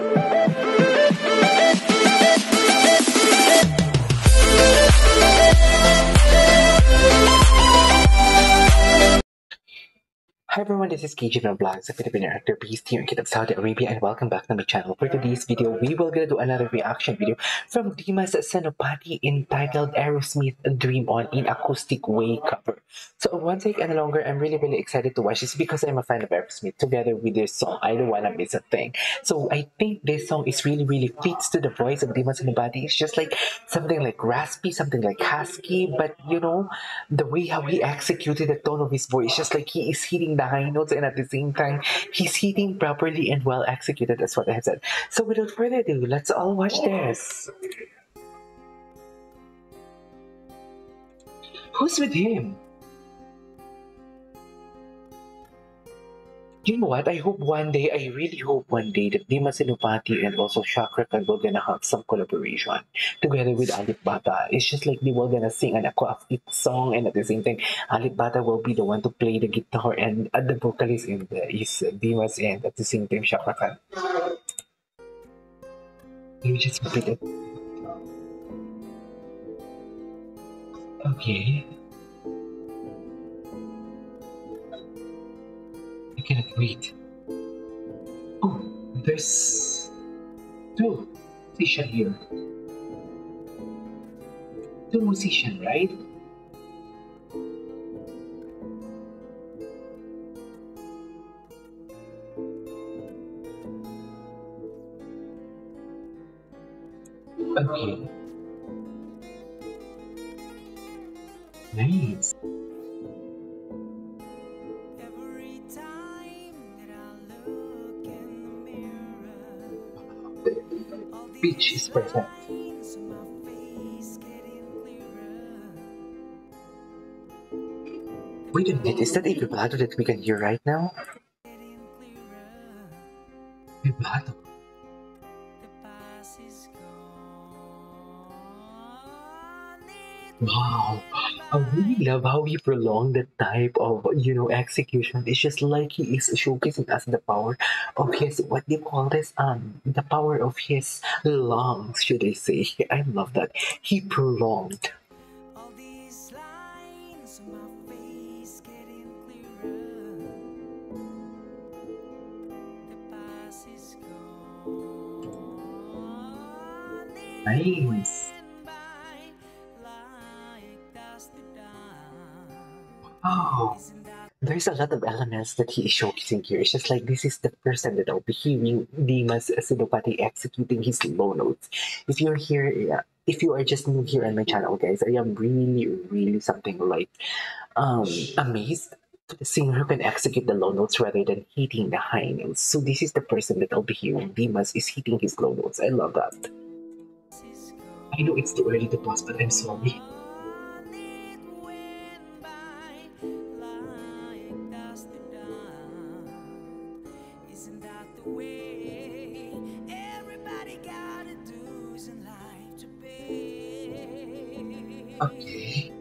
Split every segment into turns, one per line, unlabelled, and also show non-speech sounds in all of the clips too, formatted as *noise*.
Hi everyone, this is KJ from Vlogs, a Filipino actor based here in Kingdom, Saudi Arabia and welcome back to my channel. For today's video, we will gonna do another reaction video from Dimas Senopati entitled Aerosmith Dream On in Acoustic Way cover. So one take any longer, I'm really really excited to watch this because I'm a fan of Aerosmith together with their song I Don't Wanna Miss a Thing. So I think this song is really really fits to the voice of Dimas Senopati. It's just like something like raspy, something like husky, but you know, the way how he executed the tone of his voice, just like he is hitting the high notes and at the same time he's hitting properly and well executed as what I have said. So without further ado, let's all watch this. Who's with him? You know what? I hope one day, I really hope one day that Dima Senopati and also Chakra Khan will gonna have some collaboration together with Alip Bata. It's just like they will gonna sing an acoustic song and at the same time, Alip Bata will be the one to play the guitar and uh, the vocalist in the, is Dimas and at the same time Chakra Khan. You just repeat it. Okay. I cannot wait. Oh, there's two musicians here. Two musicians, right? Okay. Nice.
The
Beach is perfect. Wait a minute, is that a vibrato that we can hear right now? Vibrato. Wow. I really love how he prolonged the type of, you know, execution. It's just like he is showcasing us the power of his, what do you call this? Um, the power of his lungs, should I say. *laughs* I love that. He prolonged.
All
There's a lot of elements that he is showcasing here. It's just like this is the person that I'll be hearing Dimas Senopati executing his low notes. If you're here, yeah, if you are just new here on my channel, guys, I am really, really something like um amazed the singer can execute the low notes rather than hitting the high notes. So this is the person that I'll be hearing. Dimas is hitting his low notes. I love that. I know it's too early to pause, but I'm sorry. Okay.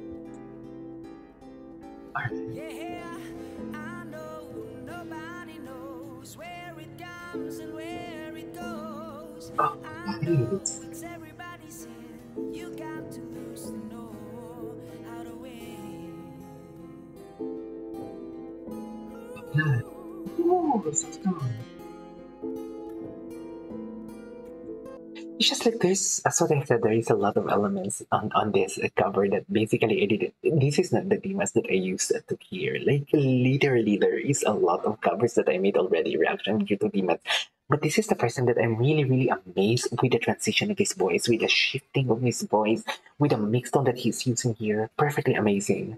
Alright.
Yeah, I know nobody knows where it comes and where it goes.
Oh,
I know
nice.
it's everybody's
It's just like there's, as what I said, there is a lot of elements on, on this cover that basically I didn't. This is not the themes that I used to hear. Like literally, there is a lot of covers that I made already reaction mm. due to themes. But this is the first time that I'm really, really amazed with the transition of his voice, with the shifting of his voice, with the mixed tone that he's using here. Perfectly amazing.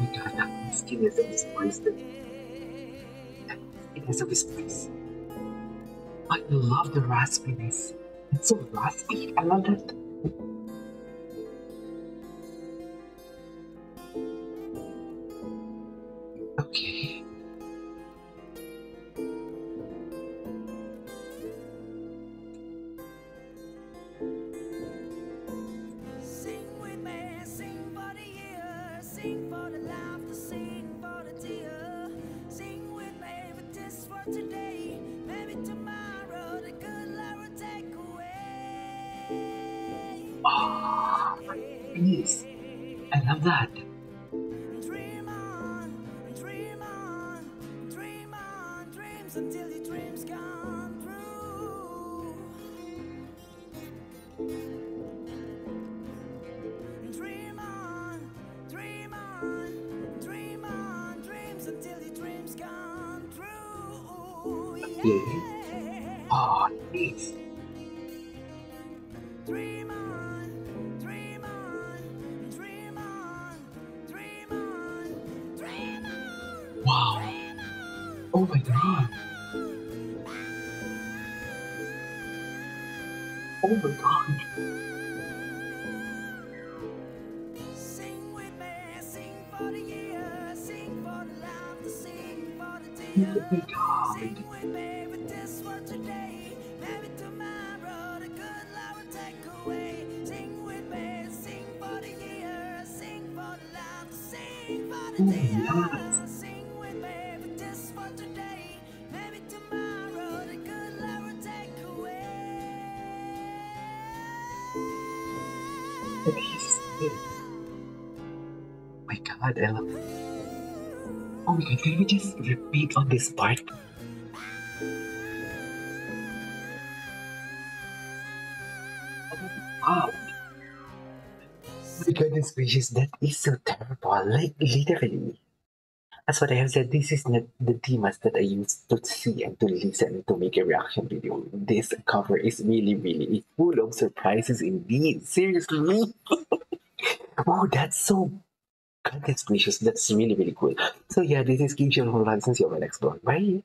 my
god, that skin is so spicy. It has a spice. I love the raspiness. It's so raspy. I love that.
For the laughter, sing for the tear. Sing with me, but this for today. Maybe tomorrow the good Lord will take away.
Ah, please. I love that.
Dream on, dream on, dream on, dreams until your dreams come on, dream on.
Wow. Oh my god. Oh my god. Oh my god. Oh. My god, I love Oh my god, can we just repeat on this part? My god. My goodness gracious, that is so terrible. Like, literally. As what I have said, this is not the themes that I used to see and to listen to make a reaction video. This cover is really, really full of surprises indeed. Seriously. *laughs* oh, that's so goodness gracious. That's really, really cool. So yeah, this is Kim Chill from Vlogs and you on my next one. Bye.